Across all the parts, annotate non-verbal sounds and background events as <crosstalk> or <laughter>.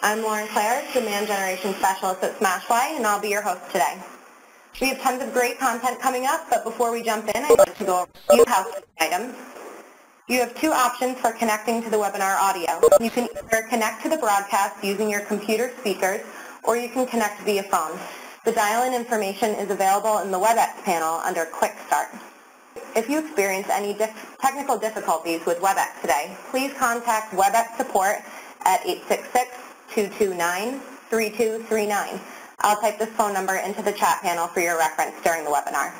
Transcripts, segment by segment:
I'm Lauren Clare, Demand Generation Specialist at Smashfly, and I'll be your host today. We have tons of great content coming up, but before we jump in, I'd like to go over a few housekeeping items. You have two options for connecting to the webinar audio. You can either connect to the broadcast using your computer speakers, or you can connect via phone. The dial-in information is available in the WebEx panel under Quick Start. If you experience any dif- technical difficulties with WebEx today, please contact WebEx support at 866-229-3239. I'll type this phone number into the chat panel for your reference during the webinar.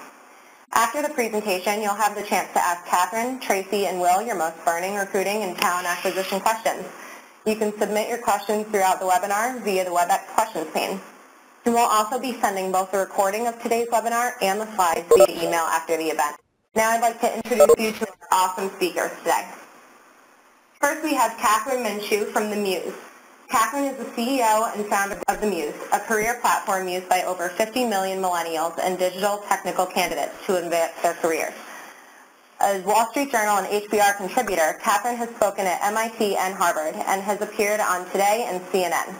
After the presentation, you'll have the chance to ask Kathryn, Tracey, and Will your most burning recruiting and talent acquisition questions. You can submit your questions throughout the webinar via the WebEx questions pane. And we'll also be sending both the recording of today's webinar and the slides via email after the event. Now I'd like to introduce you to our awesome speakers today. First we have Kathryn Minshew from The Muse. Kathryn is the CEO and founder of The Muse, a career platform used by over 50 million millennials and digital technical candidates to advance their careers. As Wall Street Journal and HBR contributor, Kathryn has spoken at MIT and Harvard and has appeared on Today and CNN.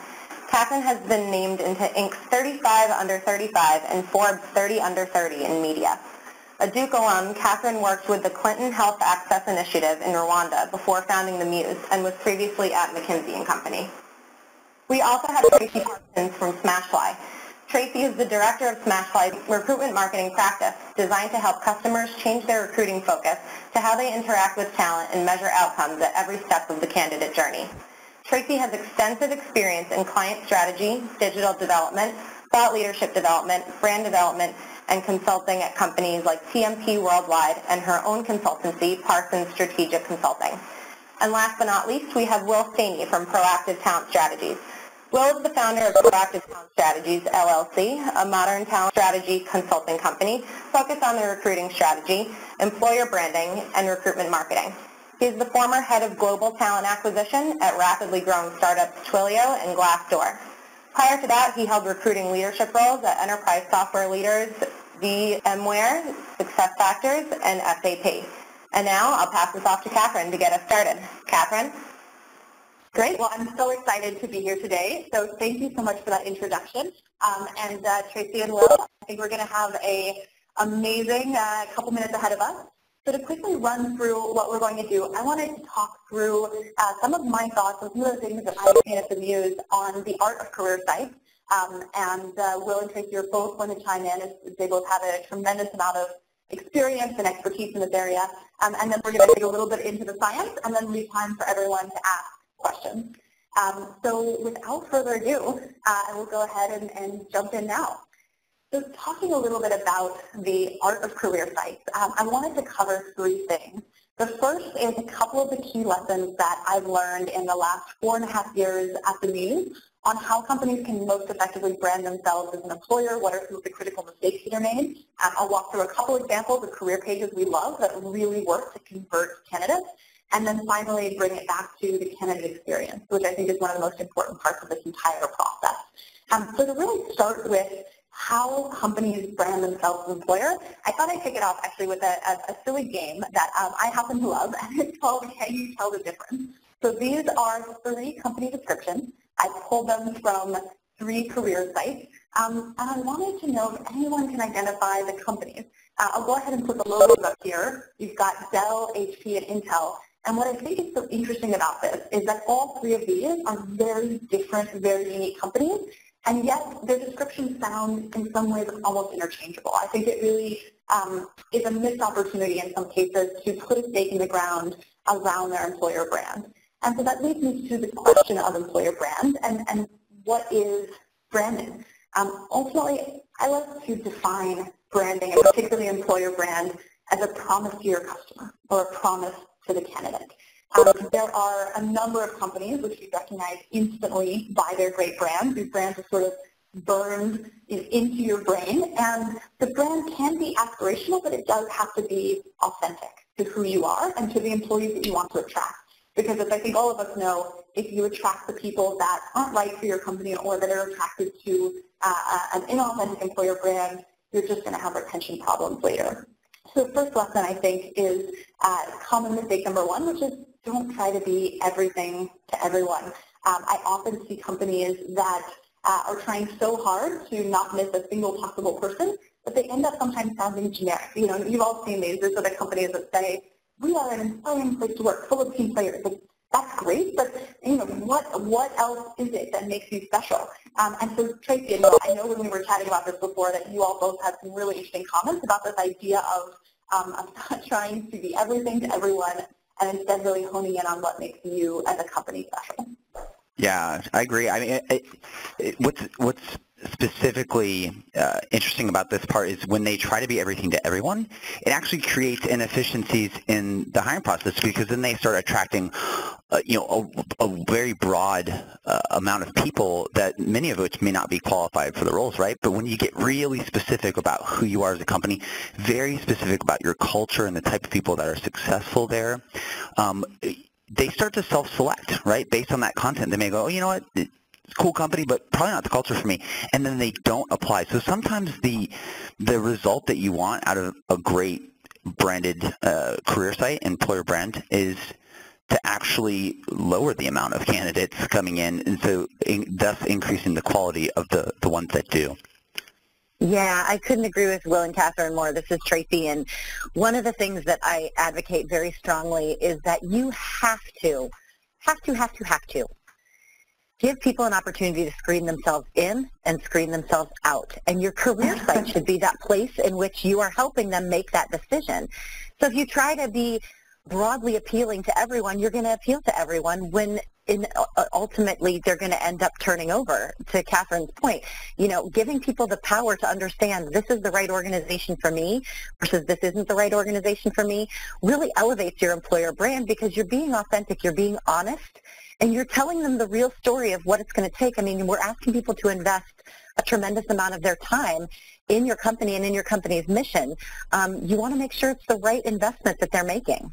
Kathryn has been named into Inc.'s 35 Under 35 and Forbes 30 Under 30 in media. A Duke alum, Kathryn worked with the Clinton Health Access Initiative in Rwanda before founding the Muse and was previously at McKinsey & Company. We also have Tracey Parsons from Smashfly. Tracey is the director of Smashfly's recruitment marketing practice, designed to help customers change their recruiting focus to how they interact with talent and measure outcomes at every step of the candidate journey. Tracey has extensive experience in client strategy, digital development, thought leadership development, brand development, and consulting at companies like TMP Worldwide and her own consultancy, Parsons Strategic Consulting. And last but not least, we have Will Staney from Proactive Talent Strategies. Will is the founder of Proactive Talent Strategies, LLC, a modern talent strategy consulting company focused on the recruiting strategy, employer branding, and recruitment marketing. He is the former head of global talent acquisition at rapidly growing startups Twilio and Glassdoor. Prior to that, he held recruiting leadership roles at enterprise software leaders VMware, SuccessFactors, and SAP. And now I'll pass this off to Kathryn to get us started. Kathryn? Great. Well, I'm so excited to be here today. So thank you so much for that introduction. Um, and uh, Tracey and Will, I think we're going to have a amazing uh, couple minutes ahead of us. So to quickly run through what we're going to do, I wanted to talk through uh, some of my thoughts and some of the things that I've seen at the Muse on the art of career sites. Um, and uh, Will and Tracey are both going to chime in as they both have a tremendous amount of experience and expertise in this area. Um, and then we're going to dig a little bit into the science and then leave time for everyone to ask questions. Um, so without further ado, uh, I will go ahead and, and jump in now. So talking a little bit about the art of career sites, um, I wanted to cover three things. The first is a couple of the key lessons that I've learned in the last four and a half years at the Muse on how companies can most effectively brand themselves as an employer, what are some of the critical mistakes that are made. Um, I'll walk through a couple examples of career pages we love that really work to convert candidates, and then finally bring it back to the candidate experience, which I think is one of the most important parts of this entire process. Um, so to really start with how companies brand themselves as employer, I thought I'd kick it off actually with a, a, a silly game that um, I happen to love, <laughs> and it's called Can You Tell the Difference? So these are three company descriptions. I pulled them from three career sites, um, and I wanted to know if anyone can identify the companies. Uh, I'll go ahead and put the logos up here. You've got Dell, HP, and Intel. And what I think is so interesting about this is that all three of these are very different, very unique companies, and yet their descriptions sound in some ways almost interchangeable. I think it really um, is a missed opportunity in some cases to put a stake in the ground around their employer brand. And so that leads me to the question of employer brand and, and what is branding. Um, ultimately, I like to define branding, and particularly employer brand, as a promise to your customer or a promise to the candidate. Um, there are a number of companies which we recognize instantly by their great brands. These brands are sort of burned into your brain, and the brand can be aspirational, but it does have to be authentic to who you are and to the employees that you want to attract. Because as I think all of us know, if you attract the people that aren't right for your company or that are attracted to uh, an inauthentic employer brand, you're just going to have retention problems later. So the first lesson, I think, is uh, common mistake number one, which is don't try to be everything to everyone. Um, I often see companies that uh, are trying so hard to not miss a single possible person, but they end up sometimes sounding generic. You know, you've all seen these. There's other companies that say, we are an inspiring place to work, full of team players. Like, that's great, but you know, what what else is it that makes you special? Um, and so Tracey and I know when we were chatting about this before that you all both had some really interesting comments about this idea of, um, of <laughs> not trying to be everything to everyone and instead really honing in on what makes you as a company special. Yeah, I agree. I mean, it, it, what's what's specifically uh, interesting about this part is when they try to be everything to everyone, it actually creates inefficiencies in the hiring process because then they start attracting, uh, you know, a, a very broad uh, amount of people that many of which may not be qualified for the roles, right? But when you get really specific about who you are as a company, very specific about your culture and the type of people that are successful there, um, they start to self-select, right? Based on that content, they may go, oh, you know what? Cool company, but probably not the culture for me. And then they don't apply. So sometimes the the result that you want out of a great branded uh, career site, employer brand, is to actually lower the amount of candidates coming in, and so in, thus increasing the quality of the, the ones that do. Yeah, I couldn't agree with Will and Kathryn more. This is Tracey, and one of the things that I advocate very strongly is that you have to, have to, have to, have to give people an opportunity to screen themselves in and screen themselves out. And your career <laughs> site should be that place in which you are helping them make that decision. So if you try to be broadly appealing to everyone, you're going to appeal to everyone when in, uh, ultimately they're going to end up turning over to Kathryn's point. You know, giving people the power to understand this is the right organization for me versus this isn't the right organization for me really elevates your employer brand because you're being authentic, you're being honest, and you're telling them the real story of what it's going to take. I mean, we're asking people to invest a tremendous amount of their time in your company and in your company's mission. Um, you want to make sure it's the right investment that they're making.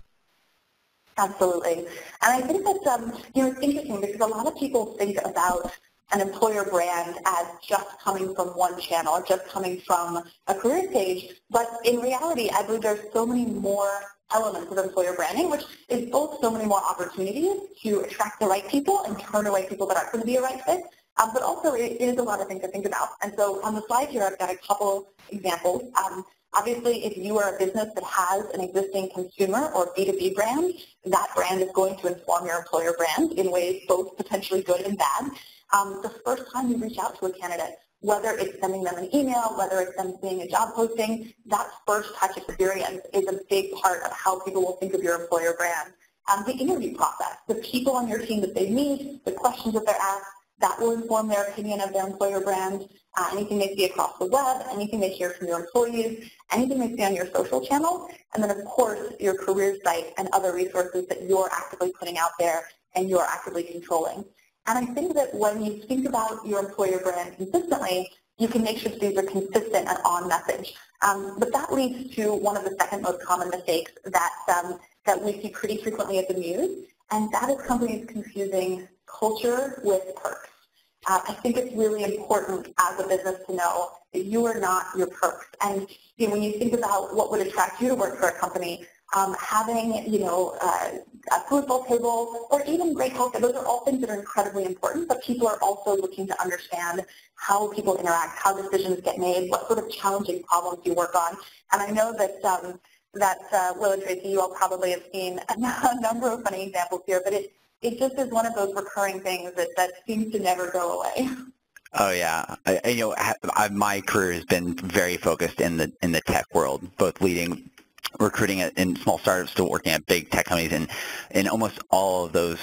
Absolutely. And I think that, um, you know, it's interesting because a lot of people think about an employer brand as just coming from one channel just coming from a career page. But in reality, I believe there's so many more elements of employer branding, which is both so many more opportunities to attract the right people and turn away people that aren't going to be a right fit, um, but also it, is a lot of things to think about. And so on the slide here, I've got a couple examples. Um, obviously, if you are a business that has an existing consumer or B2B brand, that brand is going to inform your employer brand in ways both potentially good and bad. Um, the first time you reach out to a candidate, whether it's sending them an email, whether it's them seeing a job posting, that first touch experience is a big part of how people will think of your employer brand. Um, the interview process, the people on your team that they meet, the questions that they're asked, that will inform their opinion of their employer brand. Uh, anything they see across the web, anything they hear from your employees, anything they see on your social channels, and then of course your career site and other resources that you're actively putting out there and you're actively controlling. And I think that when you think about your employer brand consistently, you can make sure that these are consistent and on message. Um, but that leads to one of the second most common mistakes that, um, that we see pretty frequently at the Muse, and that is companies confusing culture with perks. Uh, I think it's really important as a business to know that you are not your perks. And you know, when you think about what would attract you to work for a company, um, having, you know, uh, a football table, or even great health, those are all things that are incredibly important, but people are also looking to understand how people interact, how decisions get made, what sort of challenging problems you work on. And I know that um, that uh, Will and Tracey, you all probably have seen <laughs> a number of funny examples here, but it, it just is one of those recurring things that, that seems to never go away. <laughs> Oh yeah, I, you know, I, my career has been very focused in the in the tech world, both leading recruiting in small startups to working at big tech companies and in almost all of those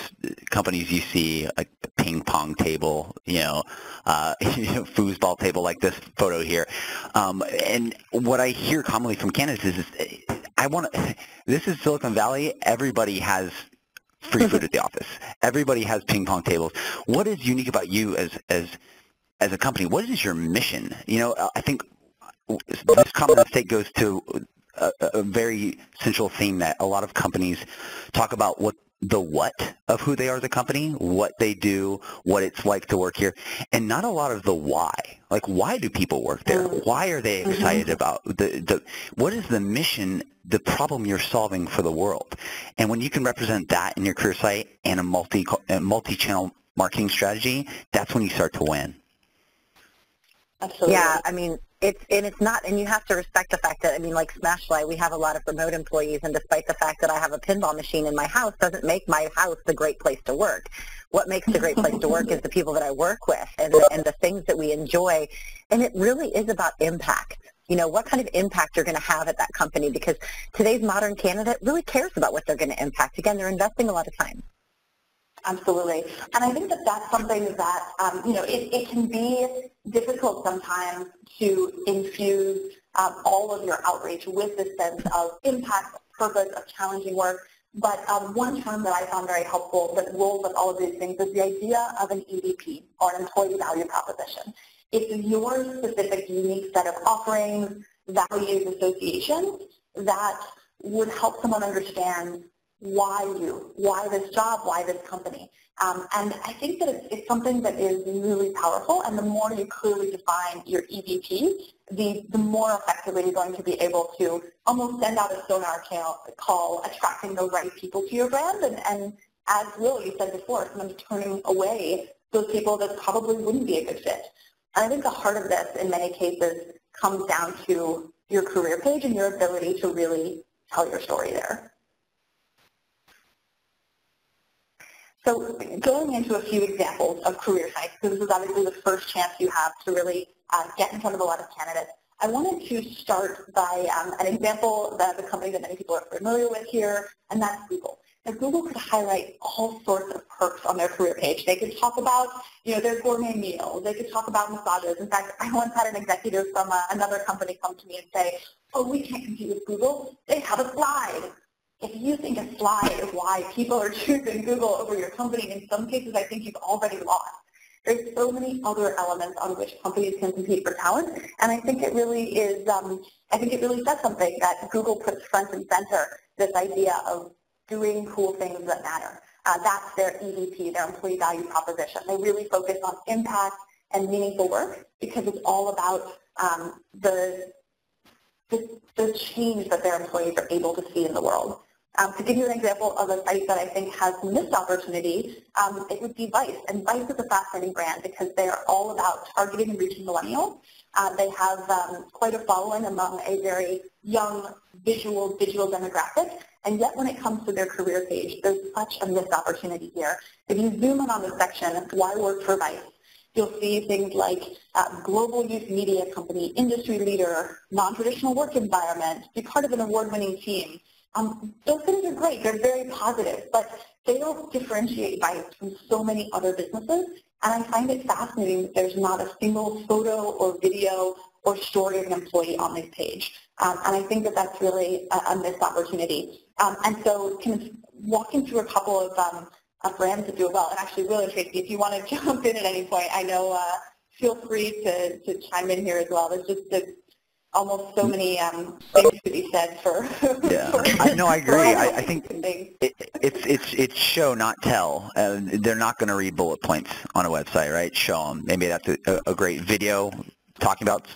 companies you see a ping pong table you know uh <laughs> foosball table like this photo here. Um and what i hear commonly from candidates is, is i want to <laughs> this is silicon valley everybody has free food <laughs> at the office. Everybody has ping pong tables. What is unique about you as as as a company? What is your mission? You know i think this common mistake goes to a, a very central theme that a lot of companies talk about what the what of who they are as a company, what they do, what it's like to work here, and not a lot of the why. Like, why do people work there? Mm-hmm. Why are they excited mm-hmm. about the, the, what is the mission, the problem you're solving for the world? And when you can represent that in your career site and a multi, a multi-channel marketing strategy, that's when you start to win. Absolutely. Yeah, I mean, it's and it's not, and you have to respect the fact that I mean, like Smashfly, we have a lot of remote employees, and despite the fact that I have a pinball machine in my house, doesn't make my house the great place to work. What makes the great place to work is the people that I work with and the, and the things that we enjoy, and it really is about impact. You know, what kind of impact you're going to have at that company because today's modern candidate really cares about what they're going to impact. Again, they're investing a lot of time. Absolutely. And I think that that's something that, um, you know, it, it can be difficult sometimes to infuse um, all of your outreach with this sense of impact, purpose, of challenging work. But um, one term that I found very helpful that rolls with all of these things is the idea of an EVP, or an employee value proposition. It's your specific unique set of offerings, values, associations that would help someone understand why you, why this job, why this company. Um, and I think that it's, it's, something that is really powerful, and the more you clearly define your EVP, the, the more effectively you're going to be able to almost send out a sonar call, attracting the right people to your brand, and, and as Will, you said before, sometimes turning away those people that probably wouldn't be a good fit. And I think the heart of this, in many cases, comes down to your career page and your ability to really tell your story there. So going into a few examples of career sites, because this is obviously the first chance you have to really uh, get in front of a lot of candidates, I wanted to start by um, an example of a company that many people are familiar with here, and that's Google. Now, Google could highlight all sorts of perks on their career page. They could talk about, you know, their gourmet meals. They could talk about massages. In fact, I once had an executive from uh, another company come to me and say, oh, we can't compete with Google. They have a slide if you think a slide is why people are choosing Google over your company, in some cases I think you've already lost. There's so many other elements on which companies can compete for talent, and I think it really is, um, I think it really says something that Google puts front and center, this idea of doing cool things that matter. Uh, that's their EVP, their employee value proposition. They really focus on impact and meaningful work because it's all about um, the, the, the change that their employees are able to see in the world. Um, to give you an example of a site that I think has missed opportunity, um, it would be Vice. And Vice is a fascinating brand because they are all about targeting and reaching millennials. Uh, they have um, quite a following among a very young visual digital demographic. And yet when it comes to their career page, there's such a missed opportunity here. If you zoom in on the section, why work for Vice? You'll see things like uh, global youth media company, industry leader, non-traditional work environment, be part of an award-winning team, um, those things are great. They're very positive, but they don't differentiate Vice from so many other businesses. And I find it fascinating that there's not a single photo or video or story of an employee on this page. Um, and I think that that's really a, a missed opportunity. Um, and so kind of walking through a couple of, um, of brands that do well, and actually really, Tracey, if you want to <laughs> jump in at any point, I know uh, feel free to, to chime in here as well. There's just a almost so many um, things to be said for. <laughs> Yeah, for, I, no, I agree. I, I think <laughs> it, it's it's it's show not tell. Uh, they're not going to read bullet points on a website, right? Show them. Maybe that's a, a great video talking about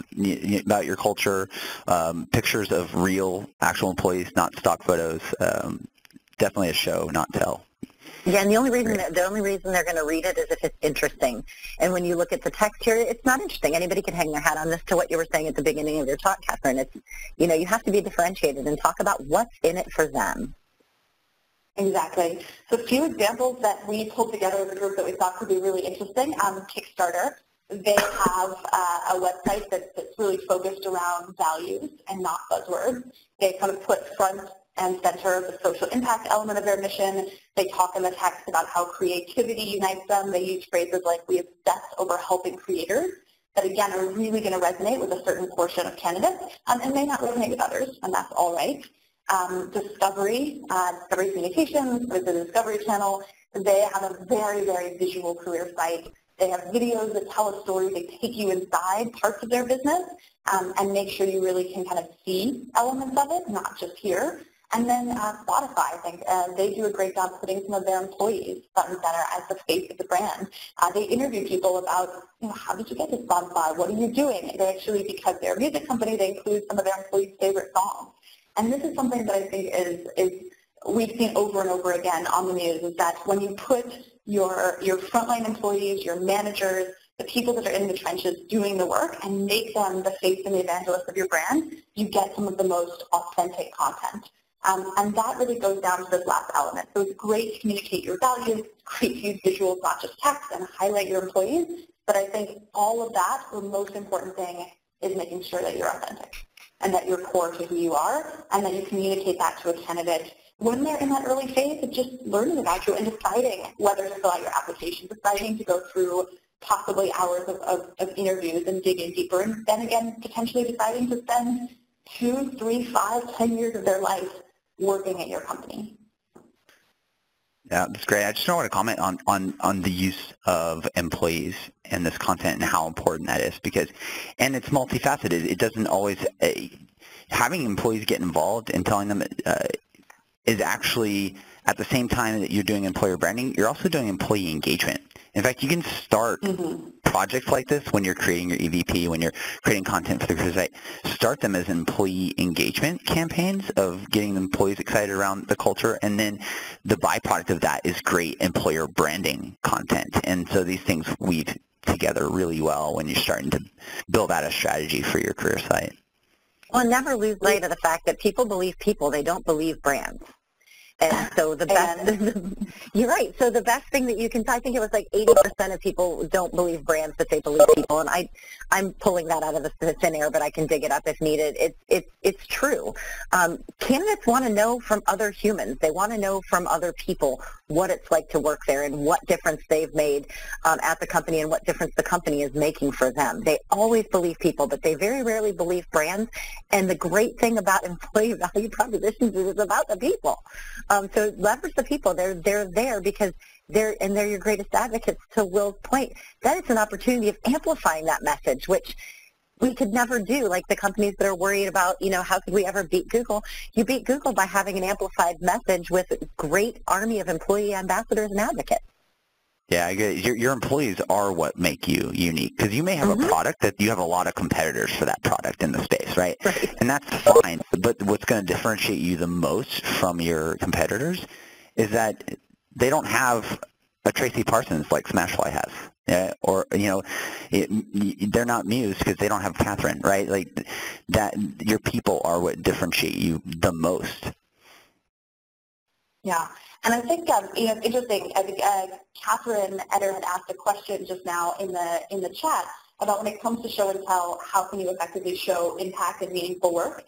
about your culture, um, pictures of real actual employees, not stock photos. Um, definitely a show, not tell. Yeah, and the only reason that, the only reason they're going to read it is if it's interesting. And when you look at the text here, it's not interesting. Anybody can hang their hat on this. To what you were saying at the beginning of your talk, Kathryn, it's you know you have to be differentiated and talk about what's in it for them. Exactly. So a few examples that we pulled together as a group that we thought could be really interesting. Um, Kickstarter, they have uh, a website that's, that's really focused around values and not buzzwords. They kind of put front and center the social impact element of their mission. They talk in the text about how creativity unites them. They use phrases like, we obsess over helping creators that again are really going to resonate with a certain portion of candidates um, and may not resonate with others, and that's all right. Um, Discovery, uh, Discovery Communications, with the Discovery Channel, they have a very, very visual career site. They have videos that tell a story. They take you inside parts of their business um, and make sure you really can kind of see elements of it, not just hear. And then uh, Spotify, I think, uh, they do a great job putting some of their employees front and center as the face of the brand. Uh, they interview people about, you know, how did you get to Spotify? What are you doing? They actually, because they're a music company, they include some of their employees' favorite songs. And this is something that I think is, is we've seen over and over again on the Muse is that when you put your, your frontline employees, your managers, the people that are in the trenches doing the work and make them the face and the evangelist of your brand, you get some of the most authentic content. Um, and that really goes down to this last element. So it's great to communicate your values, great to use visuals, not just text, and highlight your employees. But I think all of that, the most important thing is making sure that you're authentic and that you're core to who you are and that you communicate that to a candidate when they're in that early phase of just learning about you and deciding whether to fill out your application, deciding to go through possibly hours of, of, of interviews and dig in deeper, and then again potentially deciding to spend two, three, five, ten years of their life working at your company. Yeah, that's great. I just want to comment on, on, on the use of employees in this content and how important that is because, and it's multifaceted. It doesn't always, uh, having employees get involved and telling them uh, is actually at the same time that you're doing employer branding, you're also doing employee engagement. In fact, you can start mm-hmm. Projects like this when you're creating your EVP, when you're creating content for the career site. Start them as employee engagement campaigns of getting the employees excited around the culture, and then the byproduct of that is great employer branding content. And so these things weave together really well when you're starting to build out a strategy for your career site. Well, never lose sight of the fact that people believe people, they don't believe brands. And so the best, <laughs> you're right. So the best thing that you can, I think it was like 80% of people don't believe brands, but they believe people. And I, I'm pulling that out of the thin air, but I can dig it up if needed. It's, it's, it's true. Um, candidates want to know from other humans. They want to know from other people what it's like to work there and what difference they've made um, at the company and what difference the company is making for them. They always believe people, but they very rarely believe brands. And the great thing about employee value propositions is it's about the people. Um, so leverage the people. They're they're there because they're and they're your greatest advocates. To Will's point, that is an opportunity of amplifying that message, which we could never do. Like the companies that are worried about, you know, how could we ever beat Google? You beat Google by having an amplified message with a great army of employee ambassadors and advocates. Yeah, i your, your employees are what make you unique because you may have mm-hmm. a product that you have a lot of competitors for that product in the space, right? right. And that's fine. But what's going to differentiate you the most from your competitors is that they don't have a Tracey Parsons like Smashfly has. Yeah, or you know, it, they're not Muse because they don't have Kathryn, right? Like that, your people are what differentiate you the most. Yeah, and I think um, you know it's interesting. I think uh, Catherine Eder had asked a question just now in the in the chat about when it comes to show and tell, how can you effectively show impact and meaningful work?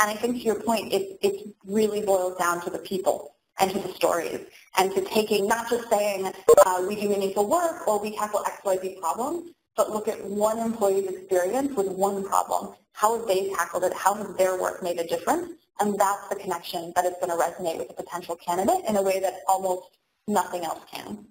And I think to your point, it it really boils down to the people and to the stories and to taking not just saying uh, we do meaningful work or we tackle X Y Z problems, but look at one employee's experience with one problem. How have they tackled it? How has their work made a difference? And that's the connection that is going to resonate with a potential candidate in a way that almost nothing else can.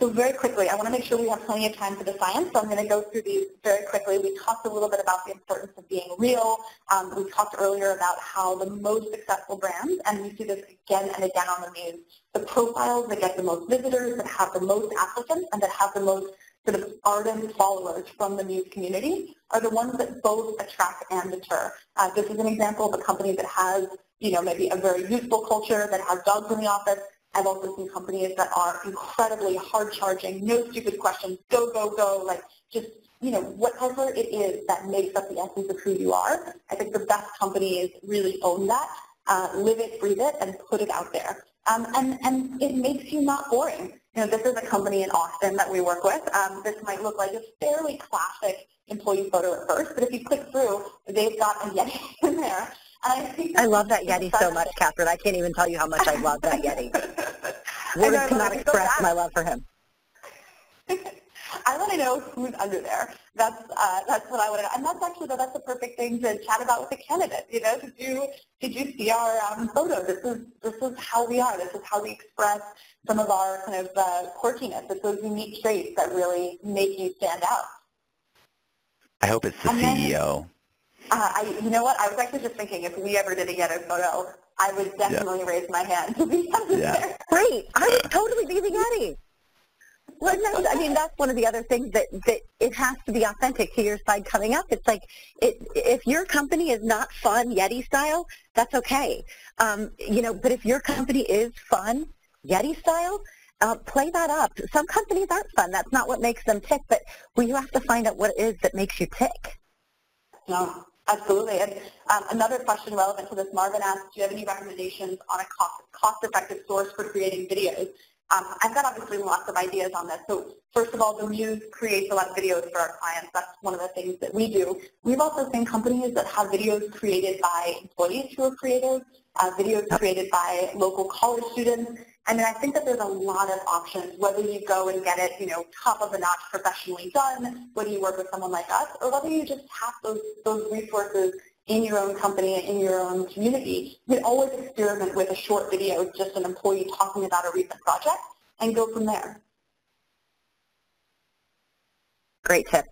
So very quickly, I want to make sure we have plenty of time for the science, so I'm going to go through these very quickly. We talked a little bit about the importance of being real. Um, we talked earlier about how the most successful brands, and we see this again and again on the Muse, the profiles that get the most visitors, that have the most applicants, and that have the most sort of ardent followers from the Muse community are the ones that both attract and deter. Uh, this is an example of a company that has, you know, maybe a very youthful culture, that has dogs in the office. I've also seen companies that are incredibly hard-charging, no stupid questions, go, go, go, like just, you know, whatever it is that makes up the essence of who you are. I think the best companies really own that, uh, live it, breathe it, and put it out there. Um, and, and it makes you not boring. You know, this is a company in Austin that we work with. Um, this might look like a fairly classic employee photo at first, but if you click through, they've got a Yeti <laughs> in there. I, I love that Yeti so much, Kathryn. I can't even tell you how much I love that Yeti. <laughs> Words cannot express my love for him. <laughs> I want to know who's under there. That's uh, that's what I want to know, and that's actually that's the perfect thing to chat about with a candidate. You know, did you did you see our um, photo? This is this is how we are. This is how we express some of our kind of uh, quirkiness. It's those unique traits that really make you stand out. I hope it's the and CEO. Then, uh, I, you know what? I was actually just thinking if we ever did a Yeti photo, I would definitely yeah. raise my hand to be under yeah. there. Great. I would totally be the Yeti. Well, no, I mean, that's one of the other things that, that it has to be authentic to your side coming up. It's like, it, if your company is not fun Yeti style, that's okay. Um, you know, but if your company is fun Yeti style, play that up. Some companies aren't fun. That's not what makes them tick, but we have to find out what it is that makes you tick. No, absolutely. And um, another question relevant to this, Marvin asked, do you have any recommendations on a cost, cost-effective source for creating videos? Um, I've got obviously lots of ideas on this. So first of all, the Muse creates a lot of videos for our clients. That's one of the things that we do. We've also seen companies that have videos created by employees who are creators, uh, videos created by local college students, I mean, I think that there's a lot of options, whether you go and get it, you know, top of the notch professionally done, whether you work with someone like us, or whether you just have those, those resources in your own company, and in your own community. You can always experiment with a short video, just an employee talking about a recent project, and go from there. Great tip.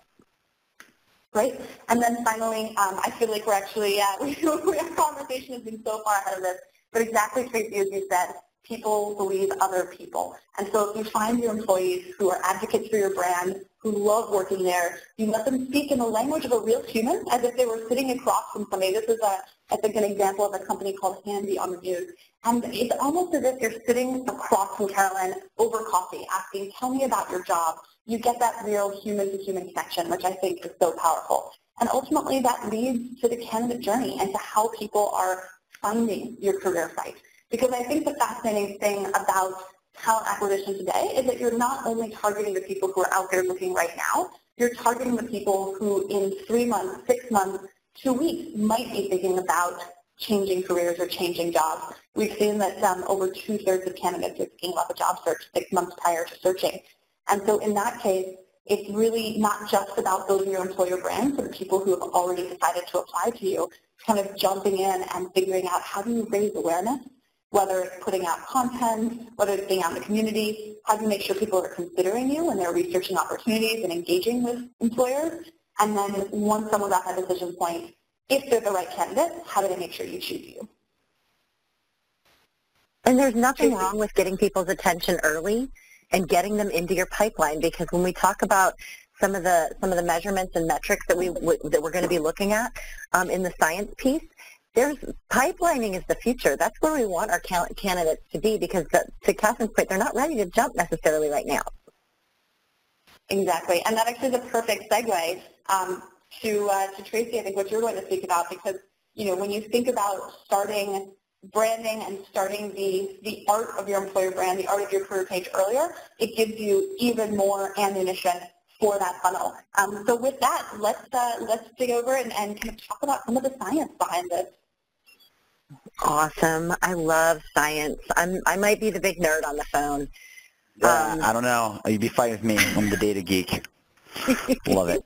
Great. And then finally, um, I feel like we're actually, uh, <laughs> we, our conversation has been so far ahead of this, but exactly, Tracey, as you said, people believe other people. And so if you find your employees who are advocates for your brand, who love working there, you let them speak in the language of a real human as if they were sitting across from somebody. This is, a, I think, an example of a company called Handy on the Muse. And it's almost as if you're sitting across from Carolyn over coffee asking, tell me about your job. You get that real human-to-human connection, which I think is so powerful. And ultimately, that leads to the candidate journey and to how people are finding your career site. Because I think the fascinating thing about talent acquisition today is that you're not only targeting the people who are out there looking right now, you're targeting the people who in three months, six months, two weeks might be thinking about changing careers or changing jobs. We've seen that um, over two-thirds of candidates are thinking about the job search six months prior to searching. And so in that case, it's really not just about building your employer brand for the people who have already decided to apply to you, kind of jumping in and figuring out how do you raise awareness whether it's putting out content, whether it's being out in the community, how do you make sure people are considering you when they're researching opportunities and engaging with employers? And then once someone's at that decision point, if they're the right candidate, how do they make sure you choose you? And there's nothing wrong with getting people's attention early and getting them into your pipeline because when we talk about some of the some of the measurements and metrics that we that we're going to be looking at um, in the science piece, there's pipelining is the future. That's where we want our candidates to be because the, to Kathryn's point, they're not ready to jump necessarily right now. Exactly, and that actually is a perfect segue um, to uh, to Tracey. I think what you're going to speak about because you know when you think about starting branding and starting the the art of your employer brand, the art of your career page earlier, it gives you even more ammunition for that funnel. Um, so with that, let's uh, let's dig over and, and kind of talk about some of the science behind this. Awesome. I love science. I'm, I might be the big nerd on the phone. Yeah, um, I don't know. You'd be fighting with me. I'm the data geek. <laughs> love it.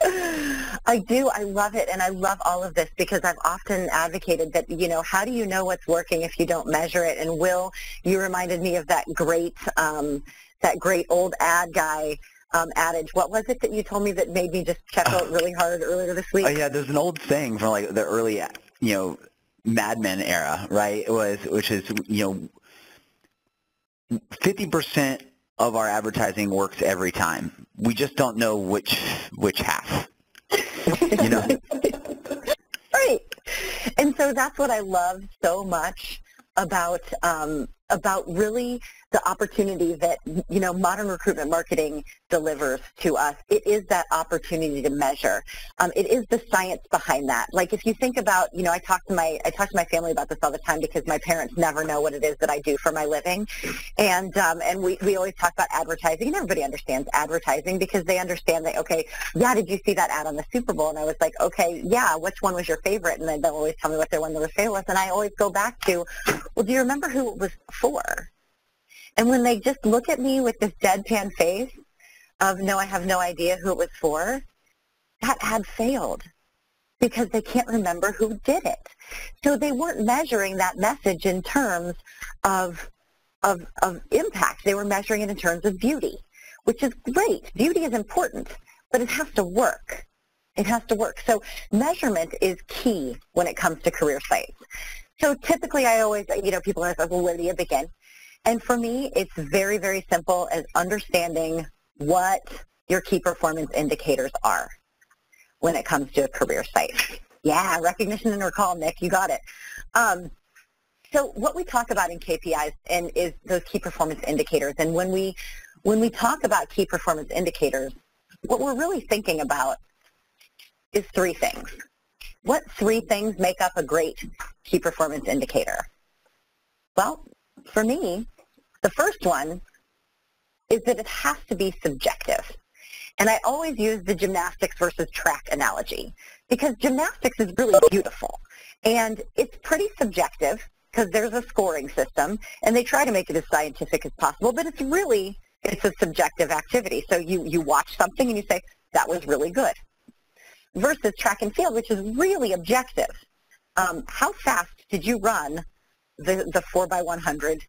I do. I love it, and I love all of this because I've often advocated that, you know, how do you know what's working if you don't measure it? And Will, you reminded me of that great, um, that great old ad guy um, adage. What was it that you told me that made me just check out really hard earlier this week? Oh, yeah, there's an old saying from like the early, you know, Mad Men era, right? It was which is you know, fifty percent of our advertising works every time. We just don't know which which half. you know. <laughs> right. And so that's what I love so much about um, about really the opportunity that you know modern recruitment marketing delivers to us. It is that opportunity to measure. Um, it is the science behind that. Like if you think about, you know, I talk to my I talk to my family about this all the time because my parents never know what it is that I do for my living, and um, and we we always talk about advertising, and everybody understands advertising because they understand that. Okay, yeah, did you see that ad on the Super Bowl? And I was like, okay, yeah, which one was your favorite? And then they'll always tell me what their one that was favorite was, and I always go back to, well, do you remember who it was for? And when they just look at me with this deadpan face of, no, I have no idea who it was for, that had failed because they can't remember who did it. So they weren't measuring that message in terms of, of, of impact. They were measuring it in terms of beauty, which is great. Beauty is important, but it has to work. It has to work. So measurement is key when it comes to career sites. So typically I always, you know, people are like, well, where do you begin? And for me, it's very, very simple as understanding what your key performance indicators are when it comes to a career site. Yeah, recognition and recall, Nick, you got it. Um, so what we talk about in KPIs and is those key performance indicators. And when we when we talk about key performance indicators, what we're really thinking about is three things. What three things make up a great key performance indicator? Well, for me, the first one is that it has to be subjective. And I always use the gymnastics versus track analogy because gymnastics is really beautiful and it's pretty subjective because there's a scoring system and they try to make it as scientific as possible, but it's really, it's a subjective activity. So you, you watch something and you say, that was really good. Versus track and field, which is really objective. Um, how fast did you run the, the 4 by 100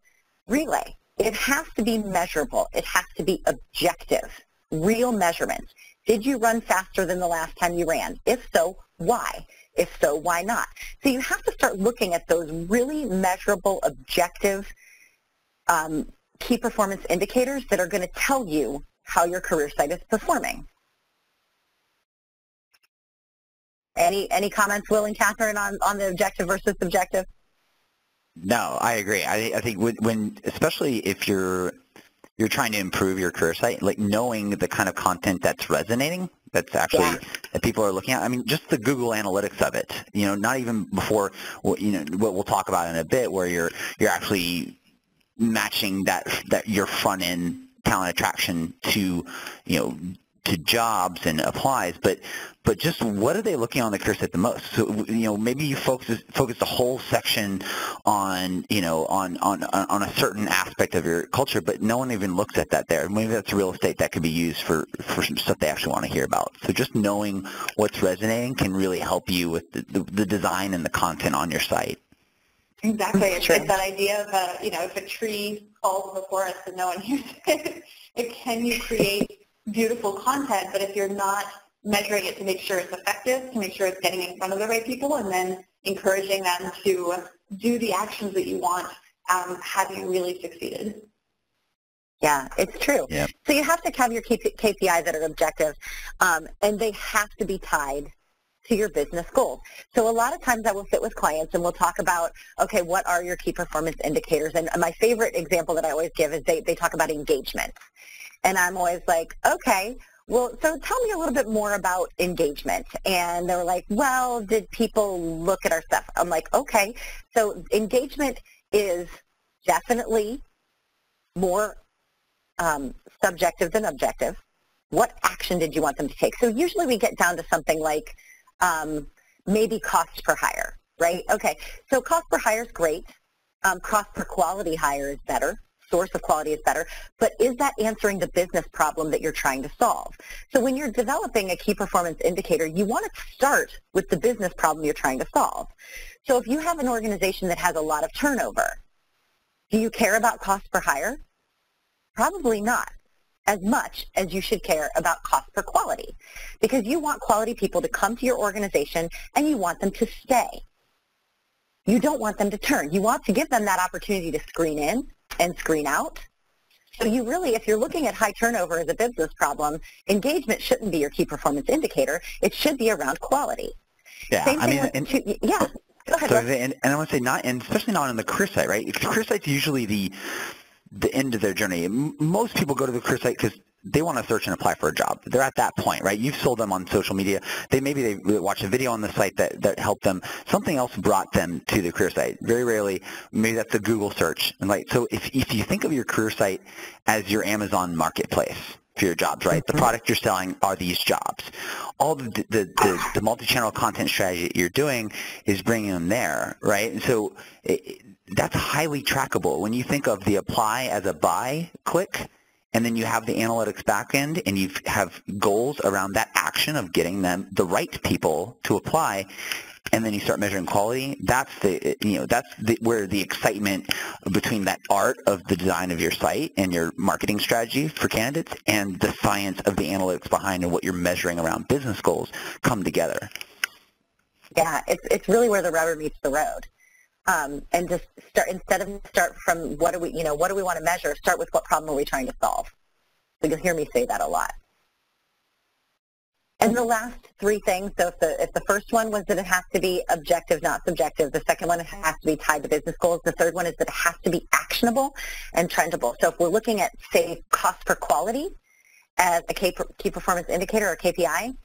relay? It has to be measurable. It has to be objective real measurements. Did you run faster than the last time you ran? If so, why? If so, why not? So you have to start looking at those really measurable, objective um, key performance indicators that are going to tell you how your career site is performing. Any any comments, Will and Kathryn, on, on the objective versus subjective? No, I agree. I, I think when, when, especially if you're you're trying to improve your career site, like knowing the kind of content that's resonating, that's actually yeah. that people are looking at. I mean, just the Google Analytics of it. You know, not even before you know what we'll talk about in a bit, where you're you're actually matching that that your front end talent attraction to you know to jobs and applies, but but just what are they looking on the career site the most? So you know maybe you focus focus the whole section on you know on on on a certain aspect of your culture, but no one even looks at that there. Maybe that's real estate that could be used for for some stuff they actually want to hear about. So just knowing what's resonating can really help you with the, the, the design and the content on your site. Exactly. It's, it's, that idea of, a, you know, if a tree falls in the forest and no one hears it, <laughs> it can you create beautiful content, but if you're not measuring it to make sure it's effective, to make sure it's getting in front of the right people, and then encouraging them to do the actions that you want, um, have you really succeeded? Yeah, it's true. Yeah. So you have to have your KPIs that are objective, um, and they have to be tied to your business goals. So a lot of times I will sit with clients and we'll talk about, okay, what are your key performance indicators? And my favorite example that I always give is they, they talk about engagement. And I'm always like, okay, well, so tell me a little bit more about engagement. And they're like, well, did people look at our stuff? I'm like, okay. So engagement is definitely more um, subjective than objective. What action did you want them to take? So usually we get down to something like um, maybe cost per hire, right? Okay, so cost per hire is great. Um, cost per quality hire is better source of quality is better, but is that answering the business problem that you're trying to solve? So when you're developing a key performance indicator, you want to start with the business problem you're trying to solve. So if you have an organization that has a lot of turnover, do you care about cost per hire? Probably not as much as you should care about cost per quality because you want quality people to come to your organization and you want them to stay. You don't want them to turn. You want to give them that opportunity to screen in, and screen out. So you really, if you're looking at high turnover as a business problem, engagement shouldn't be your key performance indicator. It should be around quality. Yeah, Same I mean, and, two, yeah. Go ahead. So and, and I want to say not, and especially not on the career site, right? Career site's usually the the end of their journey. Most people go to the career site because they want to search and apply for a job. They're at that point, right? You've sold them on social media. They maybe they watch a video on the site that, that helped them. Something else brought them to the career site. Very rarely, maybe that's a Google search. And like, so if, if you think of your career site as your Amazon marketplace, for your jobs, right? The mm-hmm. product you're selling are these jobs. All the, the, the, the multi-channel content strategy that you're doing is bringing them there, right? And so it, that's highly trackable. When you think of the apply as a buy click, and then you have the analytics backend and you have goals around that action of getting them the right people to apply. And then you start measuring quality. That's the you know that's the, where the excitement between that art of the design of your site and your marketing strategy for candidates and the science of the analytics behind and what you're measuring around business goals come together. Yeah it's it's really where the rubber meets the road um, and just start instead of start from what do we you know what do we want to measure start with what problem are we trying to solve. So you'll hear me say that a lot. And the last three things so if the if the first one was that it has to be objective not subjective the second one has to be tied to business goals the third one is that it has to be actionable and trendable. So if we're looking at say cost per quality as a key, performance indicator or KPI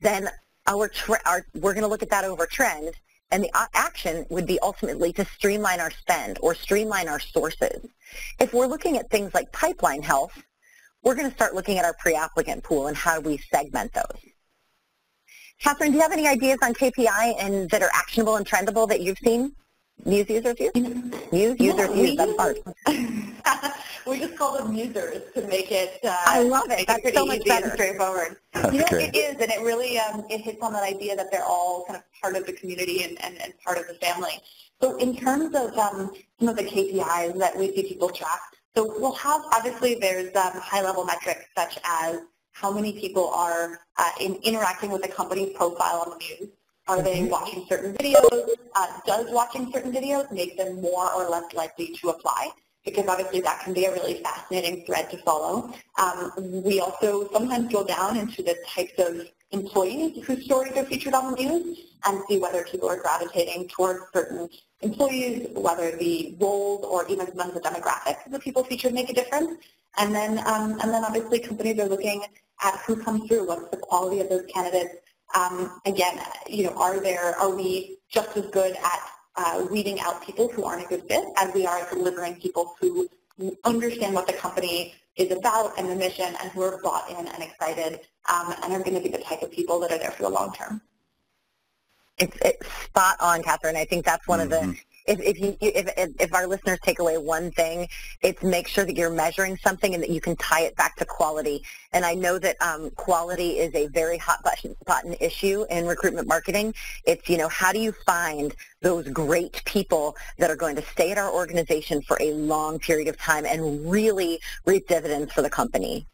then our, our we're going to look at that over trend and the uh, action would be ultimately to streamline our spend or streamline our sources. If we're looking at things like pipeline health, we're going to start looking at our pre-applicant pool and how do we segment those. Kathryn, do you have any ideas on KPI and that are actionable and trendable that you've seen? Muse users use? Muse users yeah, use, that's hard. <laughs> we just call them users to make it uh, I love it. That's it so much better. and straightforward. <laughs> That's you know, great. it is, and it really um, it hits on that idea that they're all kind of part of the community and, and, and part of the family. So in terms of um, some of the KPIs that we see people track, so we'll have, obviously there's um, high-level metrics such as how many people are uh, in, interacting with the company's profile on the Muse. Are they Mm-hmm. watching certain videos? Uh, does watching certain videos make them more or less likely to apply? Because obviously that can be a really fascinating thread to follow. Um, we also sometimes go down into the types of employees whose stories are featured on the Muse and see whether people are gravitating towards certain employees, whether the roles or even some of the demographics of the people featured make a difference. And then, um, and then obviously companies are looking at who comes through, what's the quality of those candidates, um, again, you know, are there, are we just as good at uh, weeding out people who aren't a good fit as we are at delivering people who understand what the company is about and the mission and who are bought in and excited um, and are going to be the type of people that are there for the long term. It's, it's spot on, Kathryn. I think that's one mm-hmm. of the if if, you, if if our listeners take away one thing, it's make sure that you're measuring something and that you can tie it back to quality. And I know that um, quality is a very hot button, button issue in recruitment marketing. It's you know how do you find those great people that are going to stay at our organization for a long period of time and really reap dividends for the company.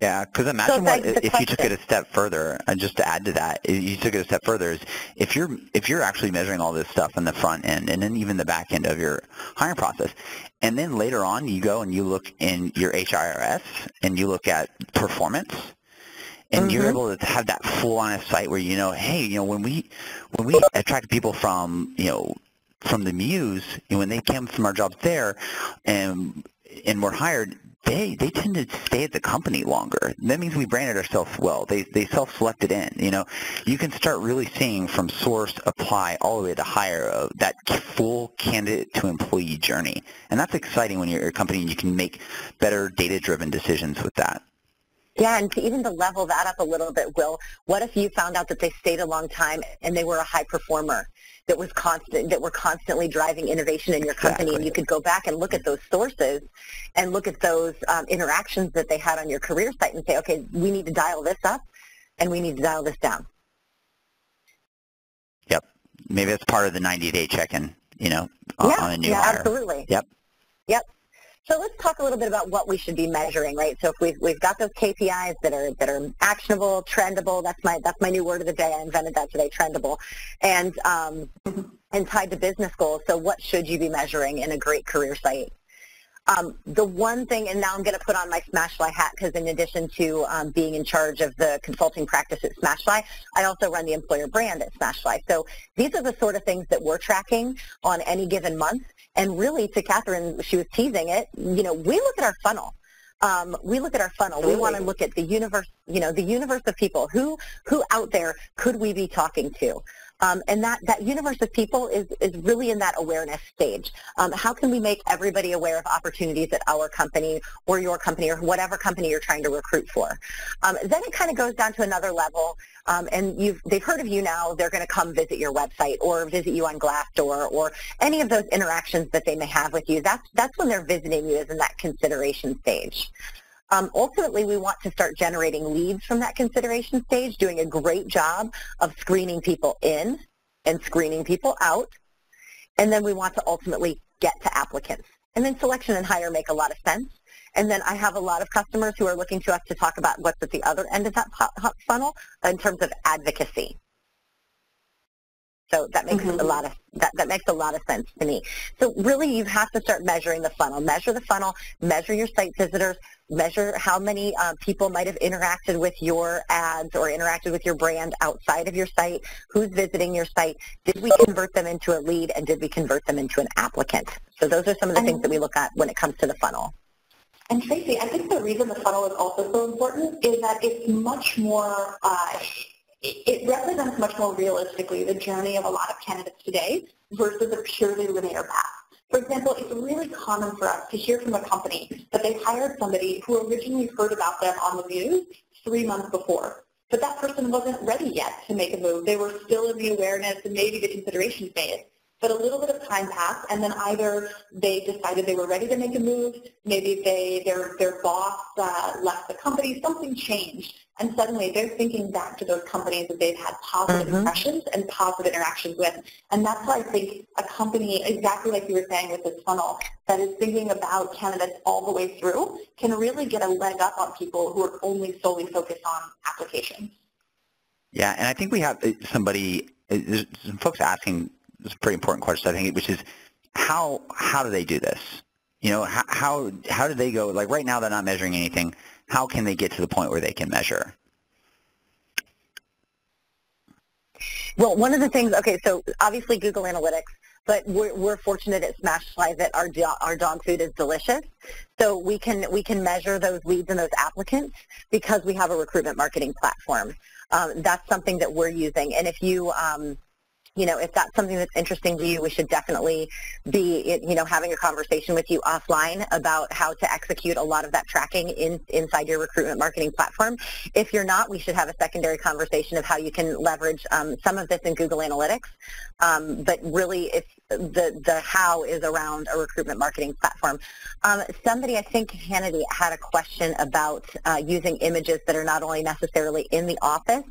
Yeah, because imagine what if you took it a step further, and just to add to that, you took it a step further is if you're if you're actually measuring all this stuff in the front end and then even the back end of your hiring process, and then later on you go and you look in your HRIS and you look at performance, and mm-hmm. you're able to have that full honest sight where you know, hey, you know, when we when we attract people from you know from the Muse, you know, when they came from our jobs there, and and were hired, they they tend to stay at the company longer. That means we branded ourselves well. They they self-selected in. You know, you can start really seeing from source, apply, all the way to hire uh, that full candidate to employee journey, and that's exciting when you're a company and you can make better data-driven decisions with that. Yeah, and to even to level that up a little bit, Will, what if you found out that they stayed a long time and they were a high performer? That was constant that were constantly driving innovation in your company exactly. and you could go back and look at those sources and look at those um, interactions that they had on your career site and say okay we need to dial this up and we need to dial this down. Yep. Maybe that's part of the 90 day check-in you know yeah, on a new yeah hire. absolutely. Yep. Yep so let's talk a little bit about what we should be measuring, right? So if we've, we've got those KPIs that are that are actionable, trendable. That's my that's my new word of the day. I invented that today, trendable, and um, and tied to business goals. So what should you be measuring in a great career site? Um, the one thing, and now I'm going to put on my Smashfly hat because in addition to um, being in charge of the consulting practice at Smashfly, I also run the employer brand at Smashfly. So these are the sort of things that we're tracking on any given month. And really, to Kathryn, she was teasing it, you know, we look at our funnel. Um, we look at our funnel. We want to look at the universe, you know, the universe of people. Who, who out there could we be talking to? Um, and that, that universe of people is, is really in that awareness stage. Um, how can we make everybody aware of opportunities at our company or your company or whatever company you're trying to recruit for? Um, then it kind of goes down to another level, um, and you've, they've heard of you now. They're going to come visit your website or visit you on Glassdoor or any of those interactions that they may have with you. That's, that's when they're visiting you is in that consideration stage. Um, ultimately, we want to start generating leads from that consideration stage, doing a great job of screening people in and screening people out. And then we want to ultimately get to applicants. And then selection and hire make a lot of sense. And then I have a lot of customers who are looking to us to talk about what's at the other end of that funnel in terms of advocacy. So that makes Mhm. a lot of that, that makes a lot of sense to me. So really, you have to start measuring the funnel. Measure the funnel. Measure your site visitors. Measure how many uh, people might have interacted with your ads or interacted with your brand outside of your site. Who's visiting your site? Did we convert them into a lead, and did we convert them into an applicant? So those are some of the And- things that we look at when it comes to the funnel. And Tracey, I think the reason the funnel is also so important is that it's much more, uh, it, represents much more realistically the journey of a lot of candidates today versus a purely linear path. For example, it's really common for us to hear from a company that they hired somebody who originally heard about them on the Muse three months before. But that person wasn't ready yet to make a move. They were still in the awareness and maybe the consideration phase. But a little bit of time passed, and then either they decided they were ready to make a move, maybe they their their boss uh, left the company, something changed, and suddenly they're thinking back to those companies that they've had positive Mhm. impressions and positive interactions with. And that's why I think a company, exactly like you were saying with this funnel, that is thinking about candidates all the way through can really get a leg up on people who are only solely focused on applications. Yeah, and I think we have uh, somebody, uh, some folks asking this pretty important question, I think, which is how how do they do this? You know, how how, how do they go? Like right now, they're not measuring anything. How can they get to the point where they can measure? Well, one of the things, okay, so obviously Google Analytics, but we're, we're fortunate at Smashfly that our, our dog food is delicious. So we can, we can measure those leads and those applicants because we have a recruitment marketing platform. Um, that's something that we're using. And if you, um, you know, if that's something that's interesting to you, we should definitely be, you know, having a conversation with you offline about how to execute a lot of that tracking in, inside your recruitment marketing platform. If you're not, we should have a secondary conversation of how you can leverage um, some of this in Google Analytics. Um, but really, it's the the how is around a recruitment marketing platform. Um, somebody, I think Hannity had a question about uh, using images that are not only necessarily in the office.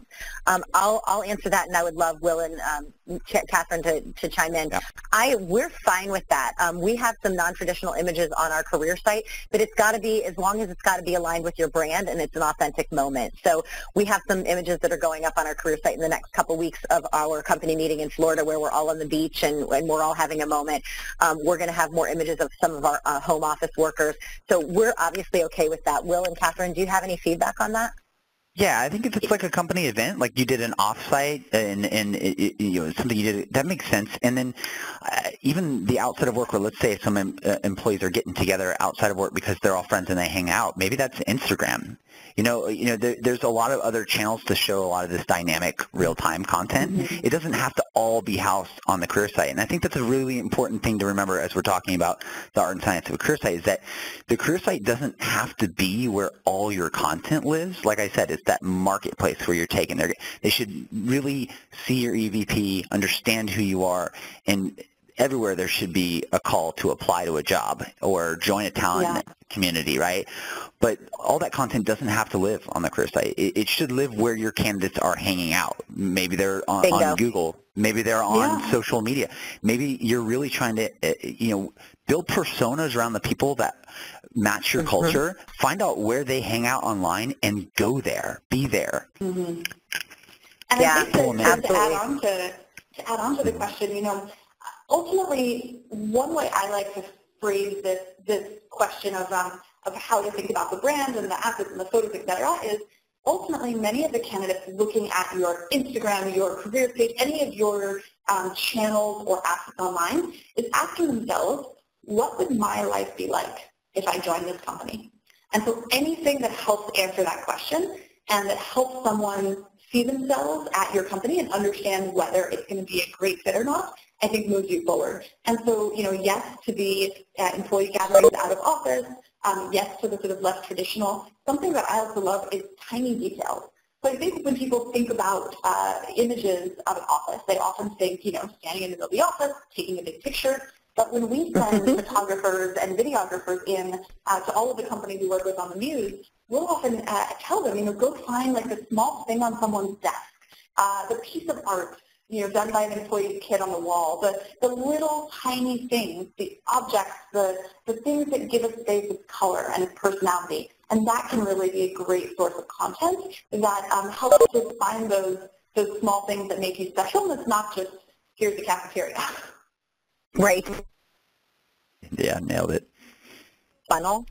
Um, I'll I'll answer that, and I would love Will and um, Kathryn to, to chime in. Yeah. I we're fine with that. Um, we have some non-traditional images on our career site, but it's got to be as long as it's got to be aligned with your brand and it's an authentic moment. So we have some images that are going up on our career site in the next couple weeks of our company meeting in Florida, where we're all on the beach and, and we're all having a moment. Um, we're going to have more images of some of our uh, home office workers. So we're obviously okay with that. Will and Kathryn, do you have any feedback on that? Yeah, I think if it's like a company event, like you did an offsite and and it, you know something you did, that makes sense. And then uh, even the outside of work, where let's say some em- uh, employees are getting together outside of work because they're all friends and they hang out. Maybe that's Instagram. You know, you know, there, there's a lot of other channels to show a lot of this dynamic real-time content. It doesn't have to all be housed on the career site, and I think that's a really important thing to remember as we're talking about the art and science of a career site. Is that the career site doesn't have to be where all your content lives. Like I said, it's that marketplace where you're taken. They're, they should really see your EVP, understand who you are, and everywhere there should be a call to apply to a job or join a talent Yeah. community, right? But all that content doesn't have to live on the career site. It, it should live where your candidates are hanging out. Maybe they're on, on Google. Maybe they're on Yeah. social media. Maybe you're really trying to, uh, you know, build personas around the people that match your Mhm. culture. Find out where they hang out online and go there. Be there. Mm-hmm. And Yeah, I think to, to, to add on to, to add on to the question, you know, ultimately, one way I like to phrase this this question of um, of how to think about the brand and the assets and the photos, et cetera, is ultimately many of the candidates looking at your Instagram, your career page, any of your um, channels or assets online, is asking themselves, what would my life be like if I join this company? And so anything that helps answer that question and that helps someone see themselves at your company and understand whether it's going to be a great fit or not, I think moves you forward. And so, you know, yes to the uh, employee gatherings out of office, um, yes to the sort of less traditional. Something that I also love is tiny details. So I think when people think about uh, images of office, they often think, you know, standing in the middle of the office, taking a big picture. But when we send <laughs> photographers and videographers in uh, to all of the companies we work with on the Muse, we'll often uh, tell them, you know, go find like the small thing on someone's desk, uh, the piece of art, you know, done by an employee's kid on the wall, the, the little tiny things, the objects, the, the things that give a space its color and its personality. And that can really be a great source of content that um, helps to find those, those small things that make you special. And it's not just here's the cafeteria. Right. Yeah, nailed it. Funnel.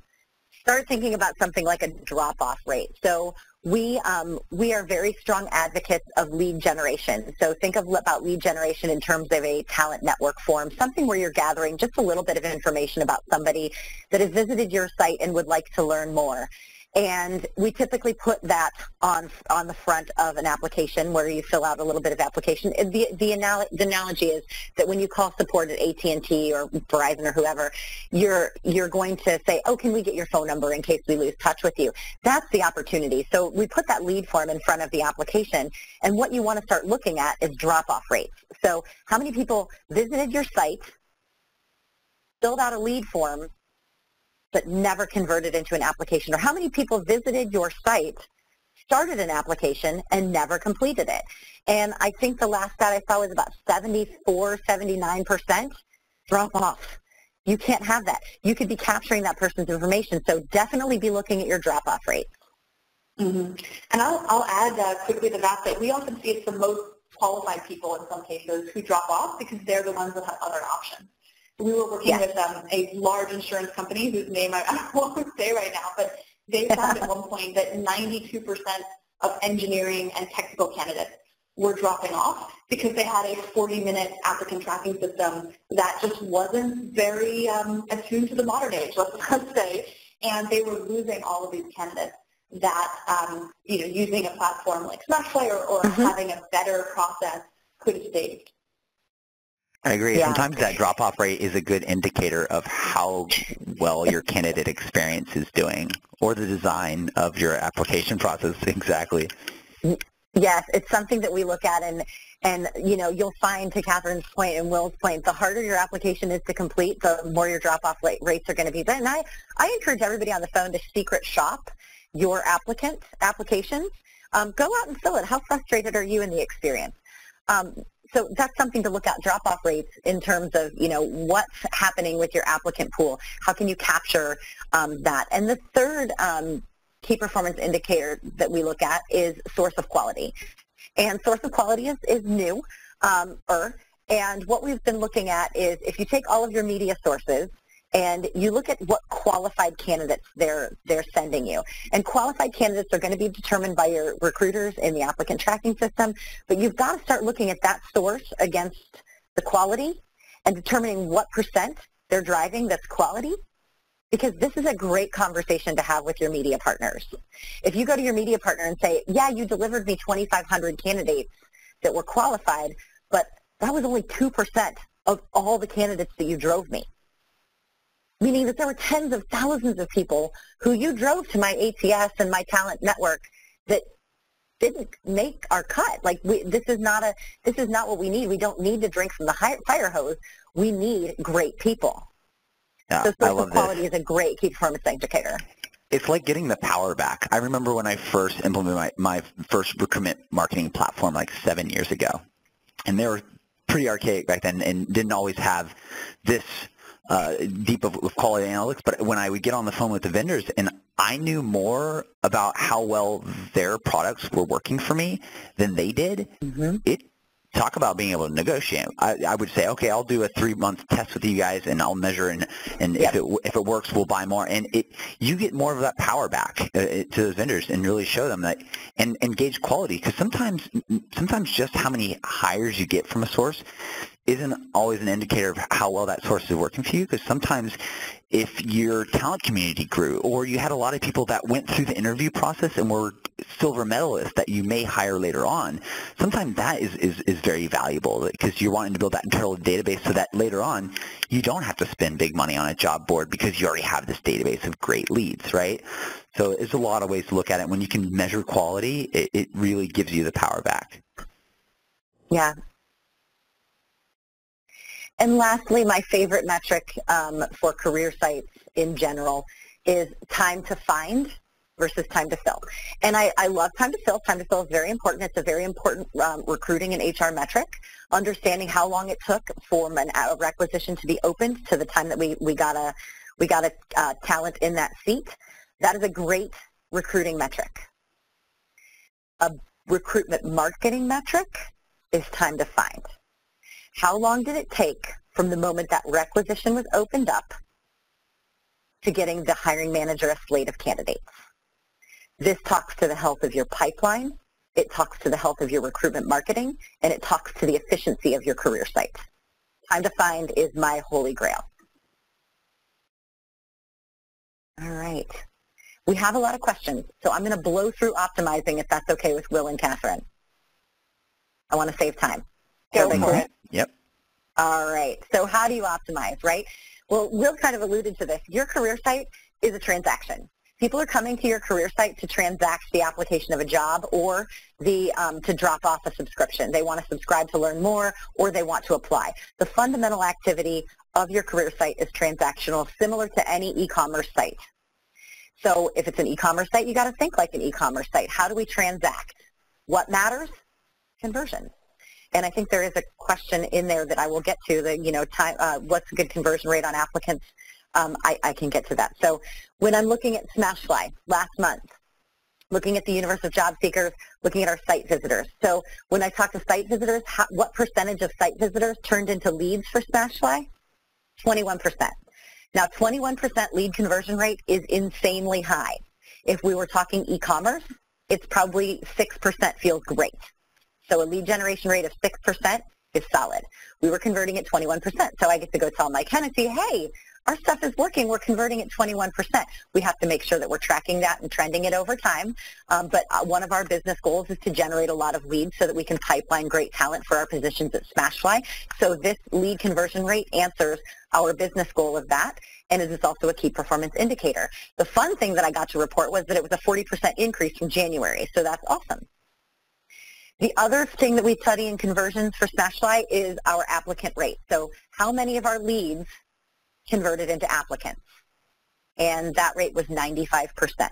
Start thinking about something like a drop-off rate. So we um, we are very strong advocates of lead generation. So think of about lead generation in terms of a talent network form, something where you're gathering just a little bit of information about somebody that has visited your site and would like to learn more. And we typically put that on on the front of an application where you fill out a little bit of application. The the, anal- the analogy is that when you call support at AT&T or Verizon or whoever, you're you're going to say, "Oh, can we get your phone number in case we lose touch with you?" That's the opportunity. So we put that lead form in front of the application, and what you want to start looking at is drop-off rates. So how many people visited your site, filled out a lead form, but never converted into an application? Or how many people visited your site, started an application, and never completed it? And I think the last stat I saw was about 74, 79% drop off. You can't have that. You could be capturing that person's information. So definitely be looking at your drop-off rates. Mm-hmm. And I'll, I'll add uh, quickly to that that we often see it's the most qualified people in some cases who drop off because they're the ones that have other options we were working yes. with um, a large insurance company whose name I, <laughs> I won't say right now, but they found at one point that 92% of engineering and technical candidates were dropping off because they had a 40-minute applicant tracking system that just wasn't very um, attuned to the modern age, let's <laughs> say, and they were losing all of these candidates that, um, you know, using a platform like Smashfly or, or mm-hmm. having a better process could have saved. I agree. Yeah. Sometimes that drop-off rate is a good indicator of how well your candidate experience is doing or the design of your application process. <laughs> Exactly. Yes, it's something that we look at and and you know you'll find to Kathryn's point and Will's point, the harder your application is to complete, the more your drop-off rates are going to be. And I I encourage everybody on the phone to secret shop your applicant applications. Um, go out and fill it. How frustrated are you in the experience? Um, so that's something to look at drop-off rates in terms of, you know, what's happening with your applicant pool. How can you capture um, that? And the third um, key performance indicator that we look at is source of quality. And source of quality is, is new, um, er, and what we've been looking at is if you take all of your media sources and you look at what qualified candidates they're they're sending you. And qualified candidates are going to be determined by your recruiters in the applicant tracking system, but you've got to start looking at that source against the quality and determining what percent they're driving that's quality because this is a great conversation to have with your media partners. If you go to your media partner and say, yeah, you delivered me 2,500 candidates that were qualified, but that was only 2% of all the candidates that you drove me meaning that there were tens of thousands of people who you drove to my ATS and my talent network that didn't make our cut. Like we, this is not a this is not what we need. We don't need to drink from the fire hose. We need great people. Yeah, so social quality this. is a great key performance indicator. It's like getting the power back. I remember when I first implemented my, my first recruitment marketing platform like seven years ago. And they were pretty archaic back then and didn't always have this uh, deep of, of quality analytics, but when I would get on the phone with the vendors and I knew more about how well their products were working for me than they did, mm-hmm. it talk about being able to negotiate. I, I would say, okay, I'll do a three month test with you guys, and I'll measure, and and yep. if it if it works, we'll buy more. And it you get more of that power back uh, to those vendors, and really show them that and engage quality because sometimes sometimes just how many hires you get from a source isn't always an indicator of how well that source is working for you because sometimes if your talent community grew or you had a lot of people that went through the interview process and were silver medalists that you may hire later on, sometimes that is, is, is very valuable because you're wanting to build that internal database so that later on you don't have to spend big money on a job board because you already have this database of great leads, right? So there's a lot of ways to look at it. When you can measure quality, it, it really gives you the power back. Yeah, and lastly, my favorite metric um, for career sites in general is time to find versus time to fill. And I, I love time to fill. Time to fill is very important. It's a very important um, recruiting and HR metric. Understanding how long it took for an, a requisition to be opened to the time that we, we got a we got a uh, talent in that seat. That is a great recruiting metric. A recruitment marketing metric is time to find. How long did it take from the moment that requisition was opened up to getting the hiring manager a slate of candidates? This talks to the health of your pipeline, it talks to the health of your recruitment marketing, and it talks to the efficiency of your career site. Time to find is my holy grail. All right. We have a lot of questions, so I'm going to blow through optimizing if that's okay with Will and Kathryn. I want to save time. Go for it. Yep. All right. So how do you optimize, right? Well, Will kind of alluded to this. Your career site is a transaction. People are coming to your career site to transact the application of a job or the um, to drop off a subscription. They want to subscribe to learn more or they want to apply. The fundamental activity of your career site is transactional, similar to any e-commerce site. So if it's an e-commerce site, you got to think like an e-commerce site. How do we transact? What matters? Conversion. And I think there is a question in there that I will get to. The you know time. Uh, what's a good conversion rate on applicants? um, I, I, can get to that. So when I'm looking at Smashfly last month, looking at the universe of job seekers, looking at our site visitors. So when I talk to site visitors, how, what percentage of site visitors turned into leads for Smashfly? 21%. Now 21% lead conversion rate is insanely high. If we were talking e-commerce, it's probably 6% feels great. So a lead generation rate of 6% is solid. We were converting at 21%. So I get to go tell Mike Hennessy, hey, our stuff is working. We're converting at 21%. We have to make sure that we're tracking that and trending it over time. Um, but uh, one of our business goals is to generate a lot of leads so that we can pipeline great talent for our positions at Smashfly. So this lead conversion rate answers our business goal of that and it is also a key performance indicator. The fun thing that I got to report was that it was a 40% increase from January, so that's awesome. The other thing that we study in conversions for Smashfly is our applicant rate. So how many of our leads converted into applicants. And that rate was 95%,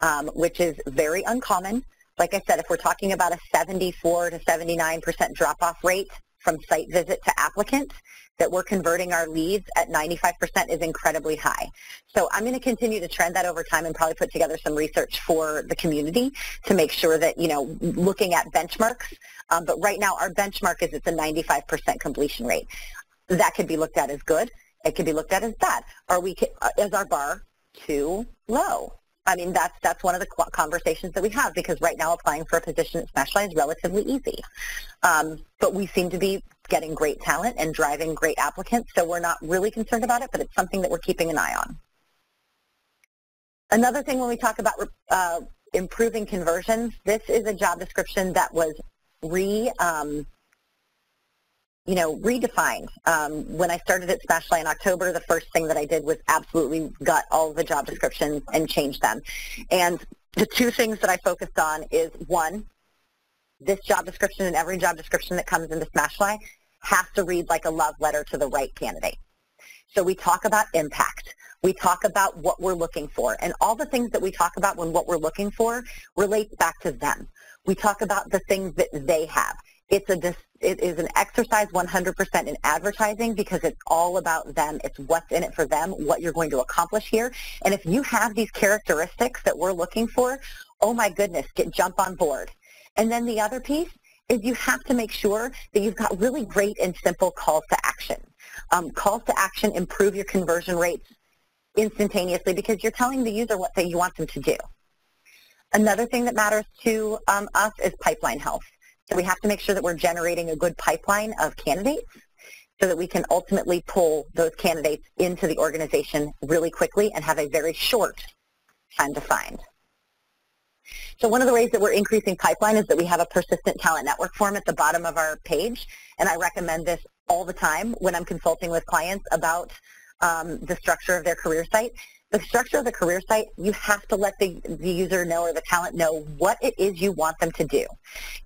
um, which is very uncommon. Like I said, if we're talking about a 74 to 79% drop-off rate from site visit to applicant, that we're converting our leads at 95% is incredibly high. So I'm going to continue to trend that over time and probably put together some research for the community to make sure that, you know, looking at benchmarks. Um, but right now our benchmark is it's a 95% completion rate. That could be looked at as good. It could be looked at as bad. Are we, uh, is our bar too low? I mean, that's that's one of the conversations that we have because right now applying for a position at Smashfly is relatively easy. Um, but we seem to be getting great talent and driving great applicants, so we're not really concerned about it, but it's something that we're keeping an eye on. Another thing when we talk about uh, improving conversions, this is a job description that was re um, you know, redefined. Um, when I started at Smashfly in October, the first thing that I did was absolutely gut all the job descriptions and change them. And the two things that I focused on is one, this job description and every job description that comes into Smashfly has to read like a love letter to the right candidate. So we talk about impact. We talk about what we're looking for. And all the things that we talk about when what we're looking for relates back to them. We talk about the things that they have. It's a it is an exercise 100% in advertising because it's all about them. It's what's in it for them, what you're going to accomplish here. And if you have these characteristics that we're looking for, oh my goodness, get jump on board. And then the other piece is you have to make sure that you've got really great and simple calls to action. Um, calls to action improve your conversion rates instantaneously because you're telling the user what you want them to do. Another thing that matters to um, us is pipeline health. So we have to make sure that we're generating a good pipeline of candidates so that we can ultimately pull those candidates into the organization really quickly and have a very short time to find. So one of the ways that we're increasing pipeline is that we have a persistent talent network form at the bottom of our page, and I recommend this all the time when I'm consulting with clients about um, the structure of their career site the structure of the career site, you have to let the, the user know or the talent know what it is you want them to do.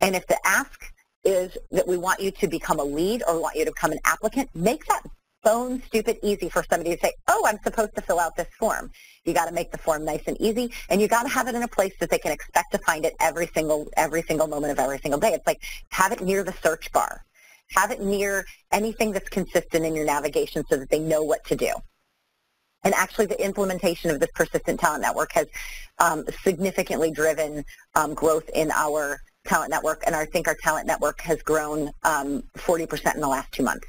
And if the ask is that we want you to become a lead or we want you to become an applicant, make that bone stupid easy for somebody to say, oh, I'm supposed to fill out this form. You got to make the form nice and easy, and you got to have it in a place that they can expect to find it every single every single moment of every single day. It's like have it near the search bar. Have it near anything that's consistent in your navigation so that they know what to do. And actually the implementation of this persistent talent network has um, significantly driven um, growth in our talent network, and I think our talent network has grown um, 40% in the last two months.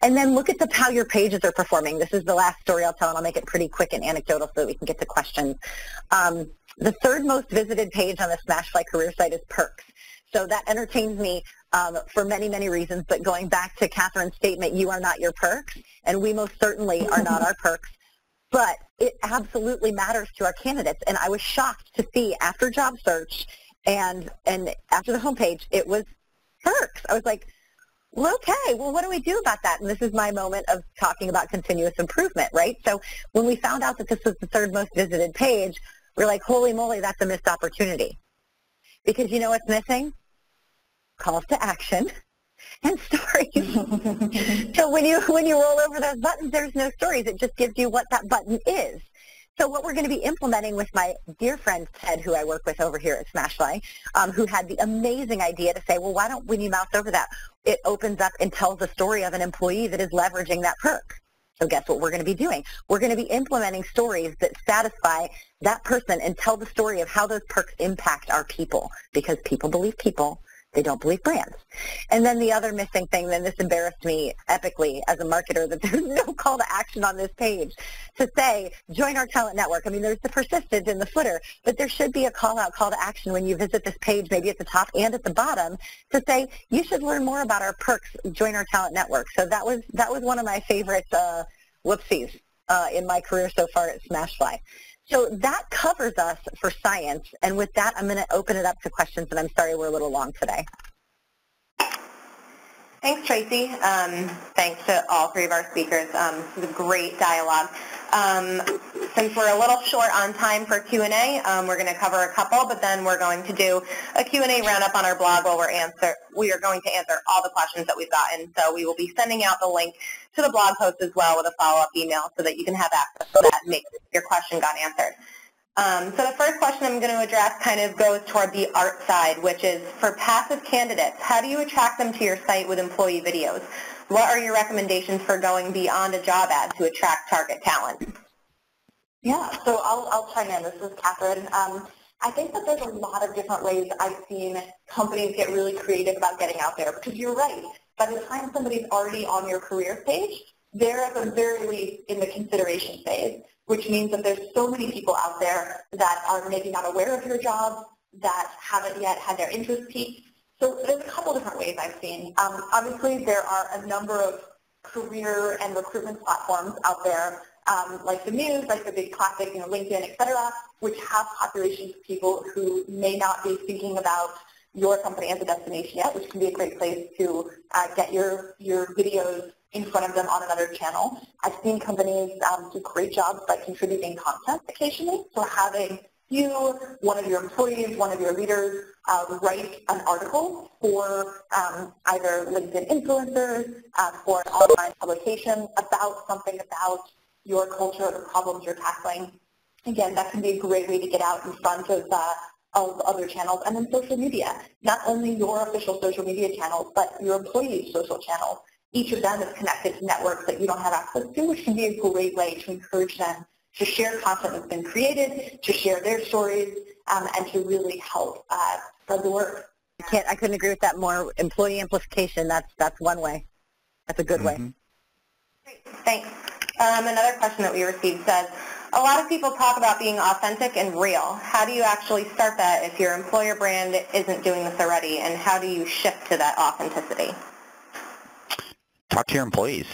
And then look at the, how your pages are performing. This is the last story I'll tell, and I'll make it pretty quick and anecdotal so that we can get to questions. Um, the third most visited page on the Smashfly career site is perks. So that entertains me um, for many, many reasons. But going back to Kathryn's statement, you are not your perks, and we most certainly are not our perks. But it absolutely matters to our candidates. And I was shocked to see after job search and and after the homepage, it was perks. I was like, well, okay, well, what do we do about that? And this is my moment of talking about continuous improvement, right? So when we found out that this was the third most visited page, we're like, holy moly, that's a missed opportunity. Because you know what's missing? Calls to action and <laughs> stories. <laughs> so when you when you roll over those buttons, there's no stories. It just gives you what that button is. So what we're going to be implementing with my dear friend Ted, who I work with over here at Smashfly, um, who had the amazing idea to say, well, why don't when you mouse over that, it opens up and tells the story of an employee that is leveraging that perk. So guess what we're going to be doing? We're going to be implementing stories that satisfy that person and tell the story of how those perks impact our people because people believe people they don't believe brands. And then the other missing thing, then this embarrassed me epically as a marketer, that <laughs> there's no call to action on this page to say, join our talent network. I mean, there's the persistence in the footer, but there should be a call out, call to action when you visit this page, maybe at the top and at the bottom, to say, you should learn more about our perks, join our talent network. So that was, that was one of my favorite uh, whoopsies uh, in my career so far at Smashfly. So that covers us for science. And with that, I'm going to open it up to questions. And I'm sorry we're a little long today. Thanks, Tracey. Um, thanks to all three of our speakers. Um, this was a great dialogue. Um, since we're a little short on time for Q&A, um, we're going to cover a couple, but then we're going to do a Q&A roundup on our blog where we're answer, we are going to answer all the questions that we've gotten. So we will be sending out the link to the blog post as well with a follow-up email so that you can have access to that and make your question got answered. Um, so the first question I'm going to address kind of goes toward the art side, which is for passive candidates, how do you attract them to your site with employee videos? What are your recommendations for going beyond a job ad to attract target talent? Yeah, so I'll, I'll chime in. This is Kathryn. Um, I think that there's a lot of different ways I've seen companies get really creative about getting out there because you're right. By the time somebody's already on your career page, they're at the very least in the consideration phase, which means that there's so many people out there that are maybe not aware of your job, that haven't yet had their interest piqued, so there's a couple different ways I've seen. Um, obviously, there are a number of career and recruitment platforms out there, um, like the Muse, like the big classic, you know, LinkedIn, et cetera, which have populations of people who may not be thinking about your company as a destination yet, which can be a great place to uh, get your, your videos in front of them on another channel. I've seen companies um, do great jobs by contributing content occasionally, so having you, one of your employees, one of your leaders uh, write an article for um, either LinkedIn influencers, uh, for an online publication about something about your culture or the problems you're tackling. Again, that can be a great way to get out in front of, uh, of other channels. And then social media, not only your official social media channels, but your employees' social channels. Each of them is connected to networks that you don't have access to, which can be a great way to encourage them to share content that's been created, to share their stories, um, and to really help uh, spread the word. I can't. I couldn't agree with that more. Employee amplification. That's that's one way. That's a good mm-hmm. way. Great. Thanks. Um, another question that we received says, a lot of people talk about being authentic and real. How do you actually start that if your employer brand isn't doing this already, and how do you shift to that authenticity? Talk to your employees.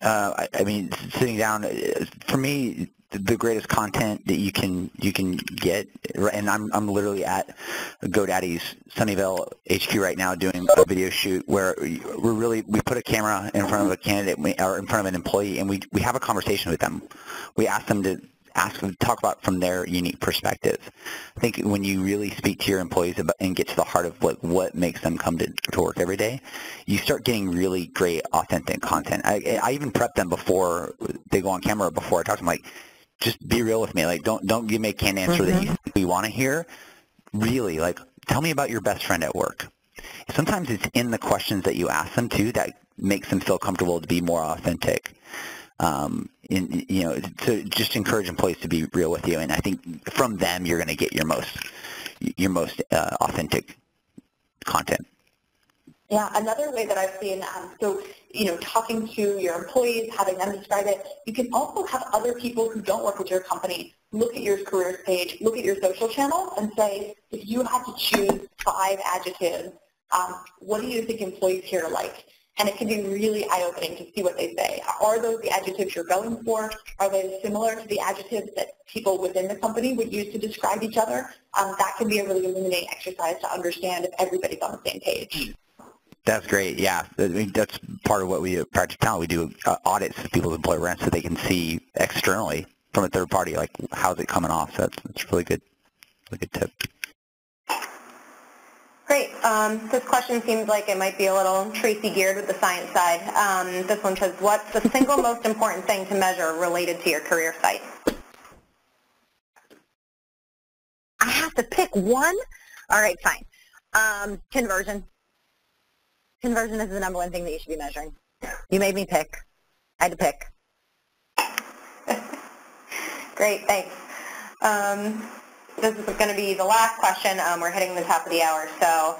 Uh, I, I, mean, sitting down, uh, for me, the greatest content that you can you can get, and I'm I'm literally at GoDaddy's Sunnyvale HQ right now doing a video shoot where we're really we put a camera in front of a candidate or in front of an employee, and we we have a conversation with them. We ask them to ask them talk about from their unique perspective. I think when you really speak to your employees about, and get to the heart of like what makes them come to, to work every day, you start getting really great, authentic content. I, I even prep them before they go on camera, before I talk to them, like, just be real with me. Like, don't don't give me a canned answer mm-hmm. that you, we want to hear. Really, like, tell me about your best friend at work. Sometimes it's in the questions that you ask them too that makes them feel comfortable to be more authentic um, in, you know, to just encourage employees to be real with you. And I think from them, you're going to get your most, your most uh, authentic content. Yeah, another way that I've seen, um, so, you know, talking to your employees, having them describe it, you can also have other people who don't work with your company look at your careers page, look at your social channels and say, if you had to choose five adjectives, um, what do you think employees here like? And it can be really eye-opening to see what they say. Are those the adjectives you're going for? Are they similar to the adjectives that people within the company would use to describe each other? Um, that can be a really illuminating exercise to understand if everybody's on the same page. That's great. Yeah, I mean, that's part of what we at Proactive Talent. We do uh, audits of people's employer brands so they can see externally from a third party, like how's it coming off. So that's, that's really good, really good tip. Great. Um, this question seems like it might be a little Tracey geared with the science side. Um, this one says, what's the single most important thing to measure related to your career site? I have to pick one? All right, fine. Um, conversion. Conversion is the number one thing that you should be measuring. You made me pick. I had to pick. <laughs> Great, thanks. Um, this is going to be the last question. Um, we're hitting the top of the hour. So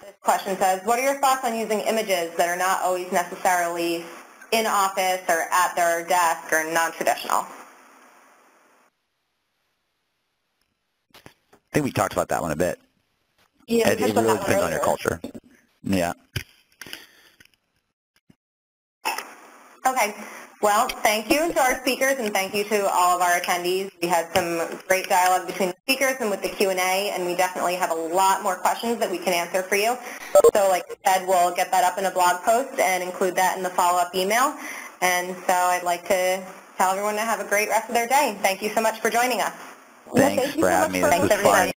this question says, what are your thoughts on using images that are not always necessarily in office or at their desk or non-traditional? I think we talked about that one a bit. Yeah, It, it really depends on your culture. Yeah. Okay. Well, thank you to our speakers and thank you to all of our attendees. We had some great dialogue between the speakers and with the Q&A, and we definitely have a lot more questions that we can answer for you. So like I said, we'll get that up in a blog post and include that in the follow-up email. And so I'd like to tell everyone to have a great rest of their day. Thank you so much for joining us. Yeah, Thanks thank you for so having me. for This was Thanks, everybody. fun.